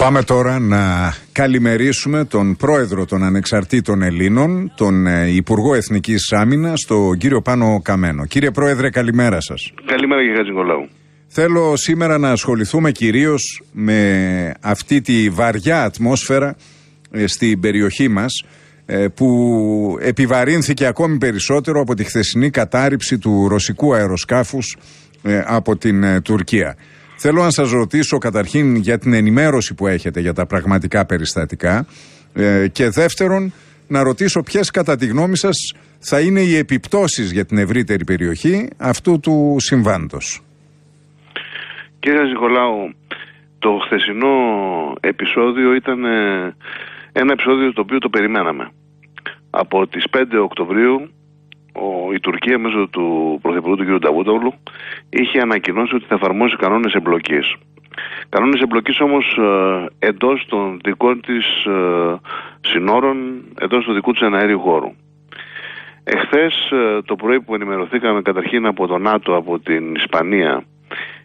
Πάμε τώρα να καλημερίσουμε τον πρόεδρο των Ανεξαρτήτων Ελλήνων, τον ε, Υπουργό Εθνικής Άμυνας, τον κύριο Πάνο Καμένο. Κύριε Πρόεδρε, καλημέρα σας. Καλημέρα κύριε Χατζηνικολάου. Θέλω σήμερα να ασχοληθούμε κυρίως με αυτή τη βαριά ατμόσφαιρα ε, στην περιοχή μας ε, που επιβαρύνθηκε ακόμη περισσότερο από τη χθεσινή κατάρριψη του ρωσικού αεροσκάφους από την Τουρκία. Θέλω να σας ρωτήσω καταρχήν για την ενημέρωση που έχετε για τα πραγματικά περιστατικά ε, και δεύτερον να ρωτήσω ποιες κατά τη γνώμη σας θα είναι οι επιπτώσεις για την ευρύτερη περιοχή αυτού του συμβάντος. Κύριε Νικολάου, το χθεσινό επεισόδιο ήταν ε, ένα επεισόδιο το οποίο το περιμέναμε. Από τις 5 Οκτωβρίου ο, η Τουρκία μέσω του Πρωθυπουργού του κ. Νταβούτογλου είχε ανακοινώσει ότι θα εφαρμόσει κανόνες εμπλοκής. Κανόνες εμπλοκής όμως ε, εντός των δικών της ε, συνόρων, εντός του δικού της εναέριου χώρου. Εχθές ε, το πρωί που ενημερωθήκαμε καταρχήν από το ΝΑΤΟ, από την Ισπανία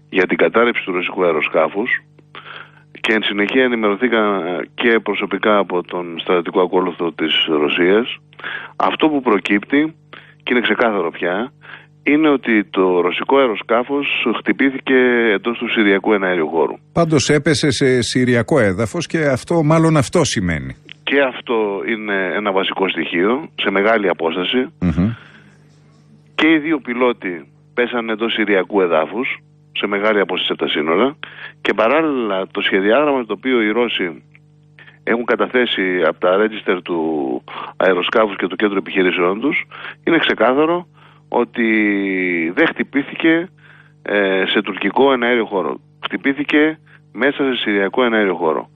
για την κατάρρευση του ρωσικού αεροσκάφους και εν συνεχεία ενημερωθήκα και προσωπικά από τον στρατιωτικό ακόλουθο της Ρωσίας αυτό που προκύπτει και είναι ξεκάθαρο πια, είναι ότι το ρωσικό αεροσκάφος χτυπήθηκε εντός του Συριακού εναέριου χώρου. Πάντως έπεσε σε Συριακό έδαφος και αυτό μάλλον αυτό σημαίνει. Και αυτό είναι ένα βασικό στοιχείο, σε μεγάλη Και οι δύο πιλότοι πέσανε εντός Συριακού εδάφους, σε μεγάλη απόσταση από τα σύνορα και παράλληλα το σχεδιάγραμμα το οποίο οι Ρώσοι έχουν καταθέσει από τα register του αεροσκάφους και του κέντρου επιχειρήσεών τους είναι ξεκάθαρο ότι δεν χτυπήθηκε ε, σε τουρκικό εναέριο χώρο. Χτυπήθηκε μέσα σε συριακό εναέριο χώρο.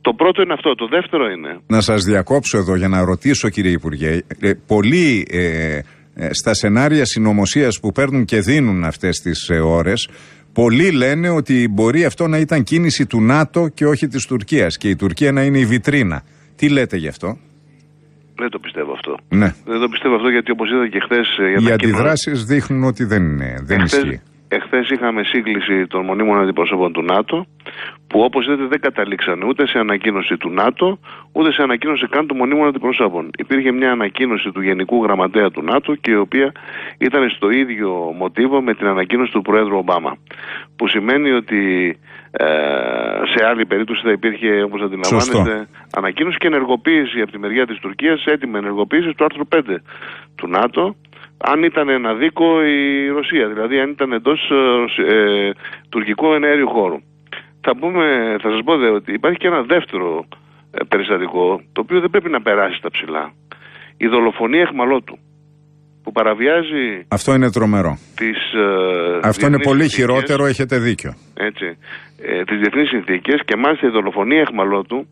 Το πρώτο είναι αυτό. Το δεύτερο είναι... Να σας διακόψω εδώ για να ρωτήσω κύριε Υπουργέ. Ε, πολλοί ε, ε, στα σενάρια συνωμοσίας που παίρνουν και δίνουν αυτές τις ε, ώρες Πολλοί λένε ότι μπορεί αυτό να ήταν κίνηση του ΝΑΤΟ και όχι της Τουρκίας και η Τουρκία να είναι η βιτρίνα. Τι λέτε γι' αυτό; Δεν το πιστεύω αυτό. Ναι. Δεν το πιστεύω αυτό γιατί όπως είδα και χθες... Ε, Οι αντιδράσεις δείχνουν ότι δεν, είναι, δεν ισχύει. Εχθές είχαμε σύγκληση των μονίμων αντιπροσώπων του ΝΑΤΟ που όπως είδατε δεν καταλήξαν ούτε σε ανακοίνωση του ΝΑΤΟ ούτε σε ανακοίνωση καν των μονίμων αντιπροσώπων. Υπήρχε μια ανακοίνωση του Γενικού Γραμματέα του ΝΑΤΟ και η οποία ήταν στο ίδιο μοτίβο με την ανακοίνωση του Προέδρου Ομπάμα. Που σημαίνει ότι ε, σε άλλη περίπτωση θα υπήρχε όπως αντιλαμβάνεστε ανακοίνωση και ενεργοποίηση από τη μεριά της Τουρκίας έτοιμη ενεργοποίησης του άρθρου 5 του ΝΑΤΟ αν ήταν ένα δίκο η Ρωσία, δηλαδή αν ήταν εντός ε, ε, τουρκικού ενέργειου χώρου. Θα, πούμε, θα σας πω δε, ότι υπάρχει και ένα δεύτερο ε, περιστατικό, το οποίο δεν πρέπει να περάσει στα ψηλά. Η δολοφονία εχμαλώτου, που παραβιάζει... Αυτό είναι τρομερό. Τις, ε, Αυτό είναι πολύ χειρότερο, έχετε δίκιο. Έτσι. Ε, τις διεθνείς συνθήκες και μάλιστα η δολοφονία εχμαλώτου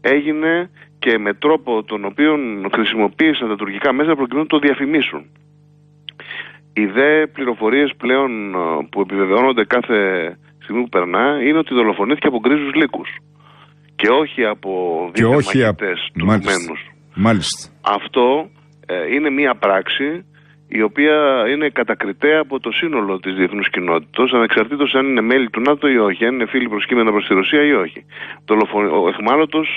έγινε και με τρόπο τον οποίο χρησιμοποίησαν τα τουρκικά μέσα προκειμένου να το διαφημίσουν. Οι δε πληροφορίες πλέον ε, που επιβεβαιώνονται κάθε στιγμή που περνά είναι ότι δολοφονήθηκε από γκρίζους λύκους και όχι από δύο μαχητές τουρκμένους. Μάλιστα. Αυτό ε, είναι μία πράξη η οποία είναι κατακριτέα από το σύνολο της διεθνούς κοινότητας ανεξαρτήτως αν είναι μέλη του ΝΑΤΟ ή όχι, αν είναι φίλοι προσκύμενα προς τη Ρωσία ή όχι. Ο εχμάλωτος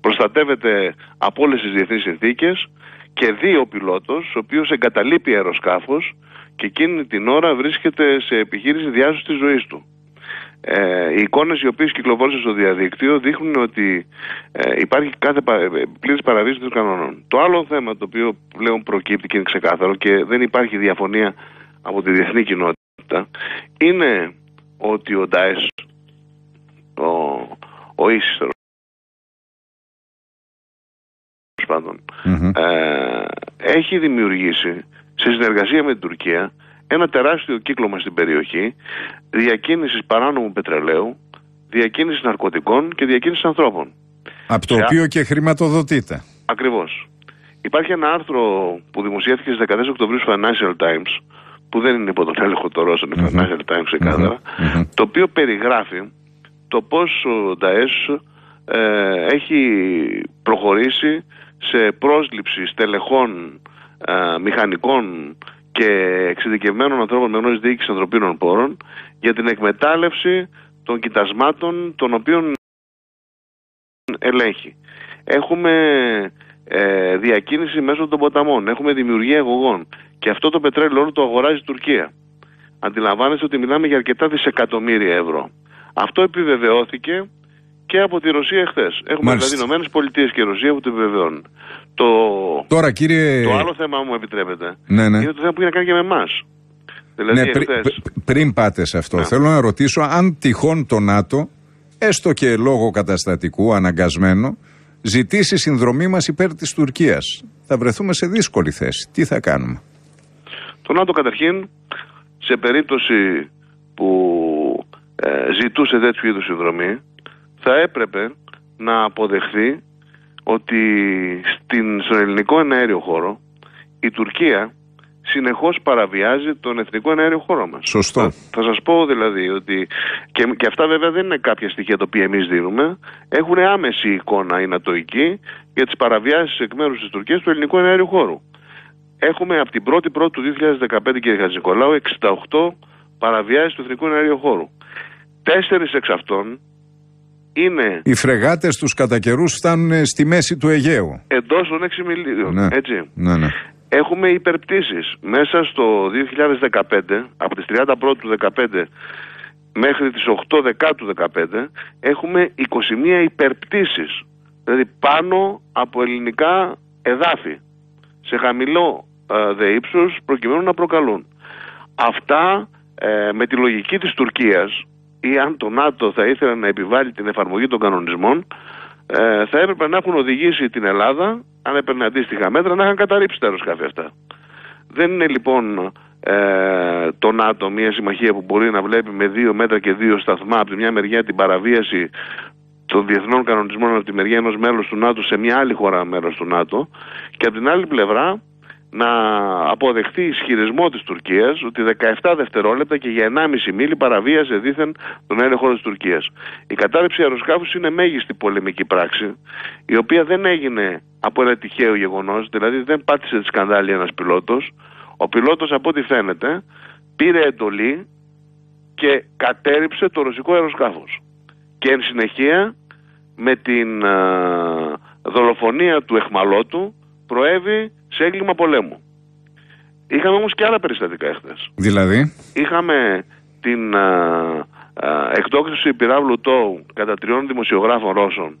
προστατεύεται από όλες τις διεθνείς συνθήκες και δύο ο πιλότος, ο οποίος εγκαταλείπει αεροσκάφος και εκείνη την ώρα βρίσκεται σε επιχείρηση διάσωσης της ζωής του. Ε, οι εικόνες οι οποίες κυκλοφόρησαν στο διαδίκτυο δείχνουν ότι ε, υπάρχει κάθε πα, ε, πλήρης παραβίαση των κανόνων. Το άλλο θέμα το οποίο πλέον προκύπτει και είναι ξεκάθαρο και δεν υπάρχει διαφωνία από τη διεθνή κοινότητα είναι ότι ο Ντάες, ο, ο Ίσης ε, έχει δημιουργήσει σε συνεργασία με την Τουρκία ένα τεράστιο κύκλωμα στην περιοχή διακίνησης παράνομου πετρελαίου, διακίνησης ναρκωτικών και διακίνησης ανθρώπων. Από το οποίο και χρηματοδοτείται. Ακριβώς. Υπάρχει ένα άρθρο που δημοσιεύτηκε στις 14 Οκτωβρίου στο Financial Times, που δεν είναι υπό τον έλεγχο των Ρώσων, mm Financial Times ξεκαθαρα το οποίο περιγράφει το πώς ο Νταές ε, έχει προχωρήσει σε πρόσληψη στελεχών, ε, μηχανικών και εξειδικευμένων ανθρώπων με γνώση διοίκησης ανθρωπίνων πόρων για την εκμετάλλευση των κοιτασμάτων των οποίων ελέγχει. Έχουμε ε, διακίνηση μέσω των ποταμών. Έχουμε δημιουργία εγωγών. Και αυτό το πετρέλαιο όλο το αγοράζει η Τουρκία. Αντιλαμβάνεστε ότι μιλάμε για αρκετά δισεκατομμύρια ευρώ. Αυτό επιβεβαιώθηκε και από τη Ρωσία εχθές. Έχουμε Μάλιστα. δηλαδή Ηνωμένες Πολιτείες και Ρωσία που το επιβεβαιώνουν. Το, Τώρα κύριε... το άλλο θέμα, αν μου επιτρέπετε, Ναι, ναι. είναι το θέμα που έχει να κάνει και με εμάς. Δηλαδή, ναι, πρι- εχθές, πρι- πριν πάτε σε αυτό, Ναι. θέλω να ρωτήσω αν τυχόν το ΝΑΤΟ, έστω και λόγω καταστατικού, αναγκασμένο, ζητήσει συνδρομή μας υπέρ της Τουρκίας. Θα βρεθούμε σε δύσκολη θέση. Τι θα κάνουμε; Το ΝΑΤΟ καταρχήν, σε περίπτωση που ε, ζητούσε τέτοιου είδους συνδρομή, θα έπρεπε να αποδεχθεί ότι στην, στον ελληνικό εναέριο χώρο η Τουρκία συνεχώς παραβιάζει τον εθνικό εναέριο χώρο μας. Σωστό. Θα, θα σας πω δηλαδή ότι και, και αυτά βέβαια δεν είναι κάποια στοιχεία τα οποία εμείς δίνουμε. Έχουν άμεση εικόνα οι νατοικοί για τις παραβιάσεις εκ μέρους της Τουρκίας του ελληνικού εναέριου χώρου. Έχουμε από την 1η Πρώτου του 2015 κύριε Χατζηνικολάου 68 παραβιάσεις του εθνικού εναέριου χώρου. Τέσσερις εξ αυτών είναι Οι φρεγάτες τους κατά καιρούς φτάνουν στη μέση του Αιγαίου. εντός των 6 μιλίων. Ναι. Έτσι. Ναι, ναι. Έχουμε υπερπτήσεις. Μέσα στο 2015, από τις 31 του 2015 μέχρι τις 8 Δεκάτου 2015, έχουμε 21 υπερπτήσεις. Δηλαδή πάνω από ελληνικά εδάφη. Σε χαμηλό ε, δε ύψος προκειμένου να προκαλούν. Αυτά ε, με τη λογική της Τουρκίας ή αν το ΝΑΤΟ θα ήθελε να επιβάλλει την εφαρμογή των κανονισμών ε, θα έπρεπε να έχουν οδηγήσει την Ελλάδα, αν έπαιρνε αντίστοιχα μέτρα, να είχαν καταρρύψει τα αεροσκάφη αυτά. Δεν είναι λοιπόν ε, το ΝΑΤΟ μια συμμαχία που μπορεί να βλέπει με δύο μέτρα και δύο σταθμά από τη μια μεριά την παραβίαση των διεθνών κανονισμών από τη μεριά ενός μέλους του ΝΑΤΟ σε μια άλλη χώρα μέλος του ΝΑΤΟ και από την άλλη πλευρά να αποδεχτεί ισχυρισμό της Τουρκίας ότι 17 δευτερόλεπτα και για 1,5 μίλη παραβίασε δήθεν τον έλεγχο της Τουρκίας. Η κατάρρευση αεροσκάφους είναι μέγιστη πολεμική πράξη η οποία δεν έγινε από ένα τυχαίο γεγονός, δηλαδή δεν πάτησε τη σκανδάλη ένας πιλότος. Ο πιλότος από ό,τι φαίνεται πήρε εντολή και κατέριψε το ρωσικό αεροσκάφος. Και εν συνεχεία με την α, δολοφονία του εχμαλώτου προέβη σε έγκλημα πολέμου. Είχαμε όμως και άλλα περιστατικά εχθές. Δηλαδή, Είχαμε την α, α, εκτόξευση πυράβλου τόου κατά τριών δημοσιογράφων Ρώσων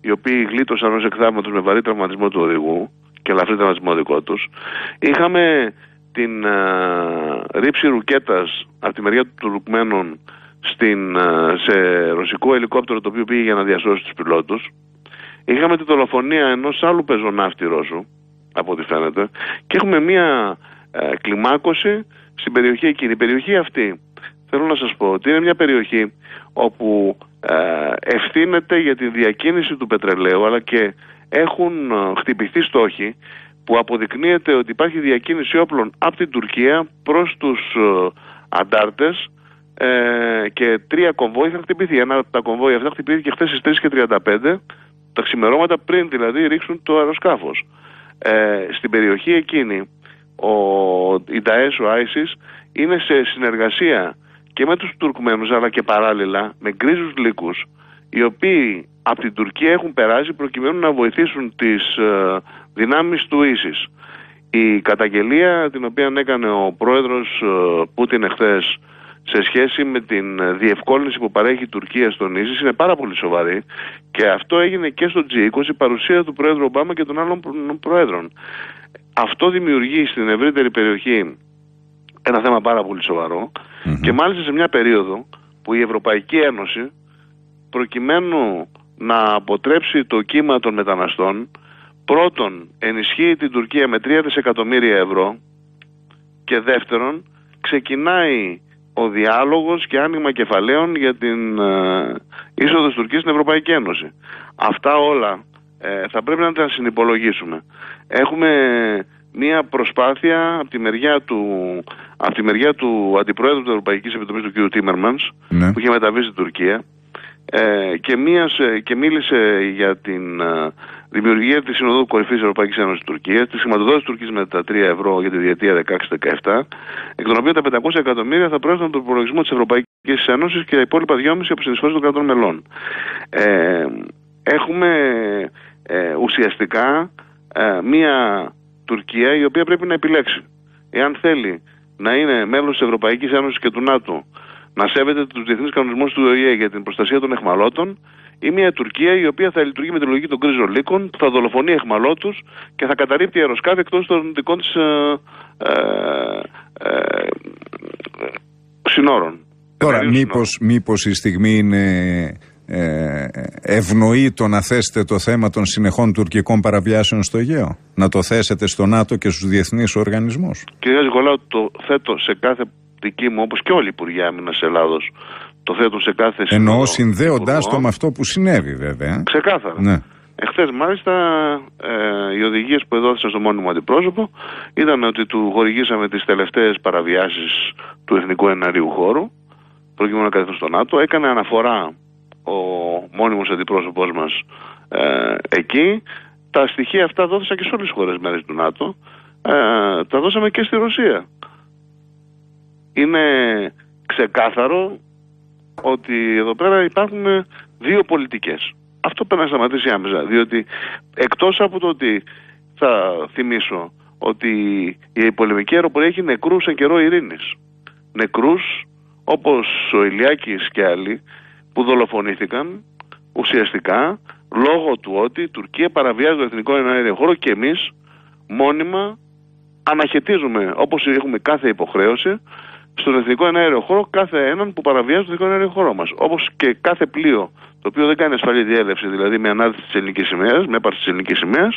οι οποίοι γλίτωσαν ως εκθάματος με βαρύ τραυματισμό του οδηγού και ελαφρύ τραυματισμό δικό τους. Είχαμε την α, ρήψη ρουκέτας από τη μεριά των Τουρκμένων στην, α, σε ρωσικό ελικόπτερο το οποίο πήγε για να διασώσει τους πιλότους. Είχαμε τη δολοφονία ενός άλλου πεζοναύτη Ρώσου, από ό,τι φαίνεται, και έχουμε μία ε, κλιμάκωση στην περιοχή εκείνη. Η περιοχή αυτή, θέλω να σας πω, ότι είναι μια περιοχή όπου ε, ευθύνεται για τη διακίνηση του πετρελαίου, αλλά και έχουν ε, χτυπηθεί στόχοι που αποδεικνύεται ότι υπάρχει διακίνηση όπλων από την Τουρκία προς τους ε, αντάρτες ε, και τρία κομβόι είχαν χτυπηθεί. Ένα από τα κομβόι αυτά χτυπήθηκε χθες στις 3 και 35 τα ξημερώματα πριν δηλαδή ρίξουν το αεροσκάφος. Ε, στην περιοχή εκείνη ο, η Νταές, ο ISIS είναι σε συνεργασία και με τους Τουρκμένους αλλά και παράλληλα με γκρίζους λύκους οι οποίοι από την Τουρκία έχουν περάσει προκειμένου να βοηθήσουν τις ε, δυνάμεις του ISIS. Η καταγγελία την οποία έκανε ο πρόεδρος ε, Πούτιν εχθές σε σχέση με την ε, διευκόλυνση που παρέχει η Τουρκία στον ίσης είναι πάρα πολύ σοβαρή. Και αυτό έγινε και στο G20 παρουσία του Πρόεδρου Ομπάμα και των άλλων προ- Προέδρων. Αυτό δημιουργεί στην ευρύτερη περιοχή ένα θέμα πάρα πολύ σοβαρό. Και μάλιστα σε μια περίοδο που η Ευρωπαϊκή Ένωση προκειμένου να αποτρέψει το κύμα των μεταναστών πρώτον ενισχύει την Τουρκία με 3 δισεκατομμύρια ευρώ και δεύτερον ξεκινάει ο διάλογος και άνοιγμα κεφαλαίων για την ε, είσοδο της Τουρκίας στην Ευρωπαϊκή Ένωση. Αυτά όλα ε, θα πρέπει να τα συνυπολογίσουμε. Έχουμε μία προσπάθεια από τη μεριά του, από τη μεριά του Αντιπρόεδρου της Ευρωπαϊκής Επιτροπής του κ. Τίμερμανς ναι. που είχε μεταβεί στην Τουρκία ε, και, μίασε, και μίλησε για την ε, δημιουργία της Συνοδού Κορυφής της Ευρωπαϊκής Ένωσης Τουρκίας, της χρηματοδότησης της Τουρκίας με τα 3 ευρώ για τη διετία 16-17, εκ των οποίων τα 500 εκατομμύρια θα προέρχονταν από τον προπολογισμό της Ευρωπαϊκής Ένωσης και τα υπόλοιπα 2,5 από συνεισφορές των κρατών μελών. Ε, έχουμε έχουμε ε, ουσιαστικά ε, μία Τουρκία η οποία πρέπει να επιλέξει. Εάν θέλει να είναι μέλος της Ευρωπαϊκής Ένωσης και του ΝΑΤΟ, να σέβεται τους διεθνείς κανονισμούς του ΟΗΕ για την προστασία των εχμαλώτων, ή μια Τουρκία η οποία θα λειτουργεί με τη λογική των κρίζων λύκων, θα δολοφονεί εχμαλώτους και θα καταρρύπτει αεροσκάφη εκτός των δικών της ε, ε, ε συνόρων. Τώρα, μήπως, μήπως η στιγμή είναι ε, ευνοεί το να θέσετε το θέμα των συνεχών τουρκικών παραβιάσεων στο Αιγαίο; Να το θέσετε στο ΝΑΤΟ και στους διεθνείς οργανισμούς; Κύριε Ζικολάου, το θέτω σε κάθε δική μου, όπως και όλοι οι Υπουργοί Άμυνας Ελλάδος, το θέτω σε κάθε Εννοώ συνδέοντάς το με αυτό που συνέβη βέβαια. Ξεκάθαρα. Ναι. Εχθές, μάλιστα, ε, οι οδηγίες που εδόθησαν στο μόνιμο αντιπρόσωπο ήταν ότι του χορηγήσαμε τις τελευταίες παραβιάσεις του εθνικού εναρίου χώρου, προκειμένου να κατευθούν στο ΝΑΤΟ. Έκανε αναφορά ο μόνιμος αντιπρόσωπός μας ε, εκεί. Τα στοιχεία αυτά δόθησαν και σε όλες τις χώρες μέρες του ΝΑΤΟ. Ε, τα δώσαμε και στη Ρωσία. Είναι ξεκάθαρο ότι εδώ πέρα υπάρχουν δύο πολιτικές. Αυτό πρέπει να σταματήσει άμεσα, διότι εκτός από το ότι θα θυμίσω ότι η πολεμική αεροπορία έχει νεκρούς σε καιρό ειρήνης. Νεκρούς όπως ο Ηλιάκης και άλλοι που δολοφονήθηκαν ουσιαστικά λόγω του ότι η Τουρκία παραβιάζει το εθνικό εναέριο χώρο και εμείς μόνιμα αναχαιτίζουμε όπως έχουμε κάθε υποχρέωση στον εθνικό εναέριο χώρο κάθε έναν που παραβιάζει το εθνικό εναέριο χώρο μας. Όπως και κάθε πλοίο το οποίο δεν κάνει ασφαλή διέλευση, δηλαδή με ανάδυση της ελληνικής σημαίας, με έπαρση της ελληνικής σημαίας,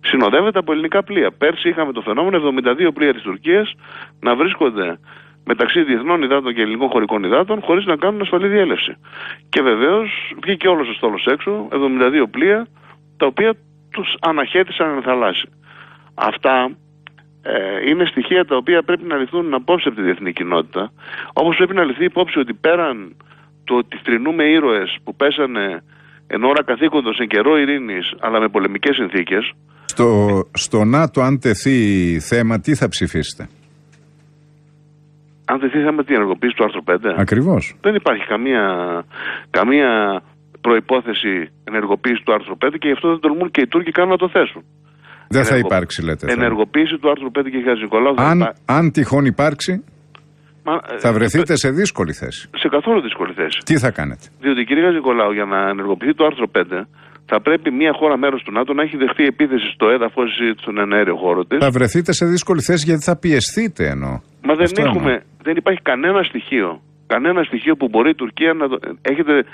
συνοδεύεται από ελληνικά πλοία. Πέρσι είχαμε το φαινόμενο 72 πλοία της Τουρκίας να βρίσκονται μεταξύ διεθνών υδάτων και ελληνικών χωρικών υδάτων χωρίς να κάνουν ασφαλή διέλευση. Και βεβαίως βγήκε όλος ο στόλος έξω, 72 πλοία, τα οποία τους αναχέτησαν εν θαλάσση. Αυτά ε, είναι στοιχεία τα οποία πρέπει να ληφθούν απόψε από τη διεθνή κοινότητα. Όπως πρέπει να ληφθεί υπόψη ότι πέραν το ότι θρυνούμε ήρωες που πέσανε εν ώρα καθήκοντος σε καιρό ειρήνης, αλλά με πολεμικές συνθήκες. Στο, στο ΝΑΤΟ, αν τεθεί θέμα, τι θα ψηφίσετε; αν δεν με την ενεργοποίηση του άρθρου 5. Ακριβώς. Δεν υπάρχει καμία, καμία προπόθεση ενεργοποίησης του άρθρου 5 και γι' αυτό δεν τολμούν και οι Τούρκοι καν να το θέσουν. Δεν θα υπάρξει, λέτε. Ενεργοποίηση του άρθρου 5 και Χατζη Νικολάου. Αν, αν τυχόν υπάρξει, Μα, θα βρεθείτε σε δύσκολη θέση. Σε καθόλου δύσκολη θέση. Τι θα κάνετε; Διότι κύριε Νικολάου, για να ενεργοποιηθεί το άρθρο 5, θα πρέπει μια χώρα μέρος του ΝΑΤΟ να έχει δεχτεί επίθεση στο έδαφο ή στον αέριο χώρο της. Θα βρεθείτε σε δύσκολη θέση γιατί θα πιεστείτε ενώ. Μα δεν, έχουμε, δεν υπάρχει κανένα στοιχείο. Κανένα στοιχείο που μπορεί η Τουρκία να το. Έχετε,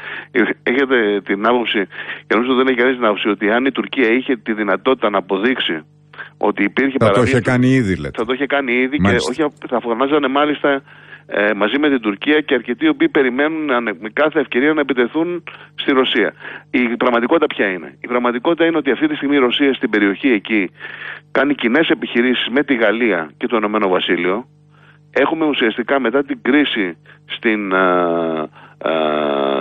έχετε την άποψη, και νομίζω δεν έχει κανεί την άποψη, ότι αν η Τουρκία είχε τη δυνατότητα να αποδείξει ότι υπήρχε Θα το είχε κάνει ήδη, λέτε. Θα το είχε κάνει ήδη και όχι, θα φωνάζανε μάλιστα ε, μαζί με την Τουρκία και αρκετοί οι οποίοι περιμένουν με κάθε ευκαιρία να επιτεθούν στη Ρωσία. Η πραγματικότητα ποια είναι; Η πραγματικότητα είναι ότι αυτή τη στιγμή η Ρωσία στην περιοχή εκεί κάνει κοινές επιχειρήσεις με τη Γαλλία και το Ηνωμένο Βασίλειο. Έχουμε ουσιαστικά μετά την κρίση στην,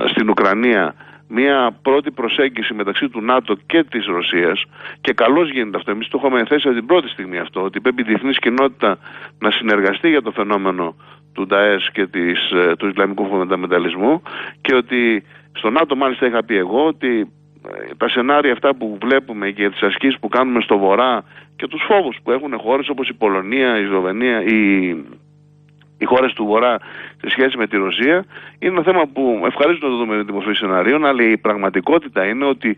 στην Ουκρανία μια πρώτη προσέγγιση μεταξύ του ΝΑΤΟ και της Ρωσίας και καλώς γίνεται αυτό. Εμείς το έχουμε θέσει από την πρώτη στιγμή αυτό, ότι πρέπει η διεθνής κοινότητα να συνεργαστεί για το φαινόμενο του ΝΤΑΕΣ και της, ε, του Ισλαμικού φονταμενταλισμού και ότι στο ΝΑΤΟ μάλιστα είχα πει εγώ ότι ε, τα σενάρια αυτά που βλέπουμε και τις ασκήσεις που κάνουμε στο Βορρά και τους φόβους που έχουν χώρες όπως η Πολωνία, η Σλοβενία, η, οι χώρες του Βορρά σε σχέση με τη Ρωσία είναι ένα θέμα που ευχαρίστως να το δούμε με τη μορφή σενάριων, αλλά η πραγματικότητα είναι ότι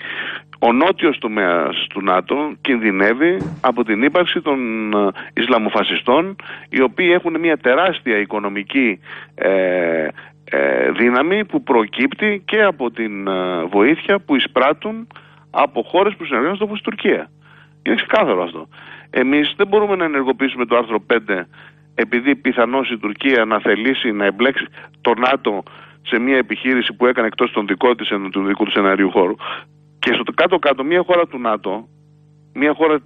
ο νότιος τομέας του ΝΑΤΟ κινδυνεύει από την ύπαρξη των ε, Ισλαμοφασιστών, οι οποίοι έχουν μια τεράστια οικονομική ε, ε, δύναμη που προκύπτει και από την βοήθεια που εισπράττουν από χώρες που συνεργάζονται όπως η Τουρκία. Είναι ξεκάθαρο αυτό. Εμείς δεν μπορούμε να ενεργοποιήσουμε το άρθρο 5 επειδή πιθανώς η Τουρκία να θελήσει να εμπλέξει το ΝΑΤΟ σε μια επιχείρηση που έκανε εκτός των δικό της, του δικού του σενάριου χώρου. Και στο κάτω-κάτω μια χώρα του ΝΑΤΟ, μια χώρα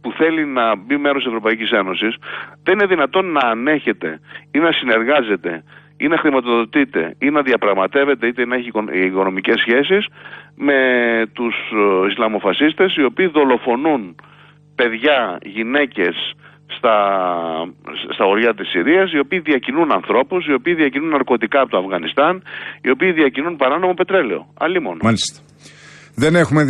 που θέλει να μπει μέρος της Ευρωπαϊκής Ένωσης, δεν είναι δυνατόν να ανέχεται ή να συνεργάζεται ή να χρηματοδοτείται ή να διαπραγματεύεται είτε να έχει οικονομικές σχέσεις με τους ε, Ισλαμοφασίστες οι οποίοι δολοφονούν παιδιά, γυναίκες, στα, στα οριά της Συρίας οι οποίοι διακινούν ανθρώπους, οι οποίοι διακινούν ναρκωτικά από το Αφγανιστάν, οι οποίοι διακινούν παράνομο πετρέλαιο. Αλλή μόνο. Μάλιστα. Δεν έχουμε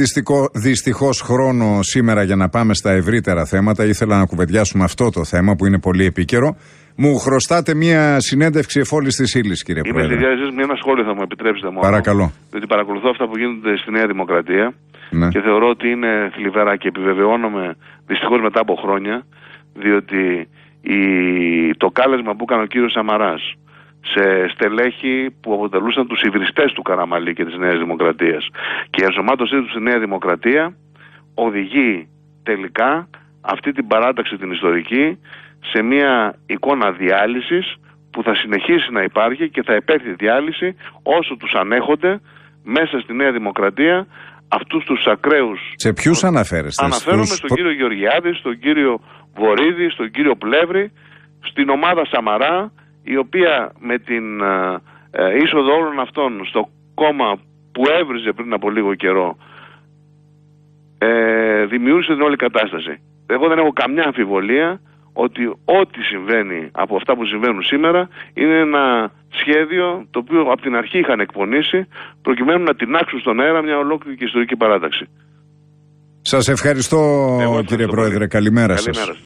δυστυχώ χρόνο σήμερα για να πάμε στα ευρύτερα θέματα. Ήθελα να κουβεντιάσουμε αυτό το θέμα που είναι πολύ επίκαιρο. Μου χρωστάτε μία συνέντευξη εφόλης της ύλης, κύριε Είμαι Πρόεδρε. στη διάθεσή μια ένα σχόλιο θα μου επιτρέψετε μόνο. Παρακαλώ. Διότι παρακολουθώ αυτά που γίνονται στη Νέα Δημοκρατία Ναι. και θεωρώ ότι είναι θλιβερά και επιβεβαιώνομαι δυστυχώς μετά από χρόνια διότι η, το κάλεσμα που έκανε ο κύριος Σαμαράς σε στελέχη που αποτελούσαν τους υβριστές του Καραμαλή και της Νέας Δημοκρατίας και η ενσωμάτωσή τους στη Νέα Δημοκρατία οδηγεί τελικά αυτή την παράταξη την ιστορική σε μια εικόνα διάλυσης που θα συνεχίσει να υπάρχει και θα επέρθει διάλυση όσο τους ανέχονται μέσα στη Νέα Δημοκρατία αυτούς τους ακραίους Σε ποιους αναφέρεστε, Αναφέρομαι στους στον προ- κύριο Γεωργιάδη, στον κύριο Βορύδη, στον κύριο Πλεύρη, στην ομάδα Σαμαρά, η οποία με την ε, ε, είσοδο όλων αυτών στο κόμμα που έβριζε πριν από λίγο καιρό, ε, δημιούργησε την όλη κατάσταση. Εγώ δεν έχω καμιά αμφιβολία ότι ό,τι συμβαίνει από αυτά που συμβαίνουν σήμερα είναι ένα σχέδιο το οποίο από την αρχή είχαν εκπονήσει προκειμένου να τεινάξουν στον αέρα μια ολόκληρη και ιστορική παράταξη. Σας ευχαριστώ Εγώ κύριε ευχαριστώ Πρόεδρε. πολύ. Καλημέρα σας. Καλημέρα σας.